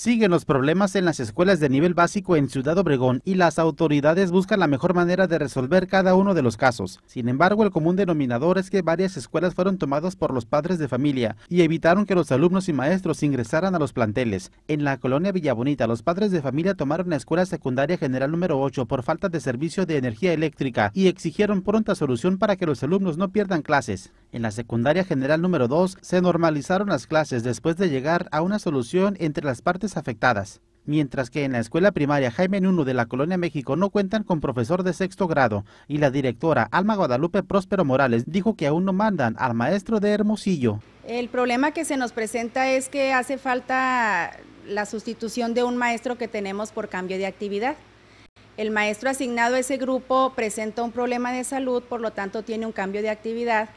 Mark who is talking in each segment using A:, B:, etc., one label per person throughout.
A: Siguen los problemas en las escuelas de nivel básico en Ciudad Obregón y las autoridades buscan la mejor manera de resolver cada uno de los casos. Sin embargo, el común denominador es que varias escuelas fueron tomadas por los padres de familia y evitaron que los alumnos y maestros ingresaran a los planteles. En la colonia Villabonita, los padres de familia tomaron la escuela secundaria general número 8 por falta de servicio de energía eléctrica y exigieron pronta solución para que los alumnos no pierdan clases. En la secundaria general número 2 se normalizaron las clases después de llegar a una solución entre las partes afectadas, mientras que en la escuela primaria Jaime Nuno de la Colonia México no cuentan con profesor de sexto grado y la directora Alma Guadalupe Próspero Morales dijo que aún no mandan al maestro de Hermosillo.
B: El problema que se nos presenta es que hace falta la sustitución de un maestro que tenemos por cambio de actividad. El maestro asignado a ese grupo presenta un problema de salud, por lo tanto tiene un cambio de actividad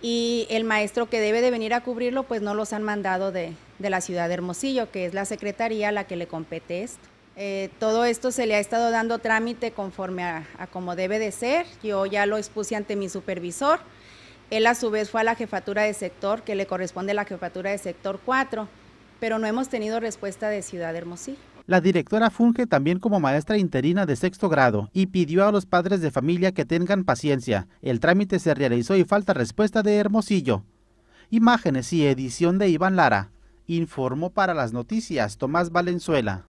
B: y el maestro que debe de venir a cubrirlo, pues no los han mandado de, la ciudad de Hermosillo, que es la secretaría a la que le compete esto. Eh, todo esto se le ha estado dando trámite conforme a, a como debe de ser. Yo ya lo expuse ante mi supervisor. Él a su vez fue a la jefatura de sector, que le corresponde la jefatura de sector 4, pero no hemos tenido respuesta de Ciudad Hermosillo.
A: La directora funge también como maestra interina de sexto grado y pidió a los padres de familia que tengan paciencia. El trámite se realizó y falta respuesta de Hermosillo. Imágenes y edición de Iván Lara. Informó para las noticias Tomás Valenzuela.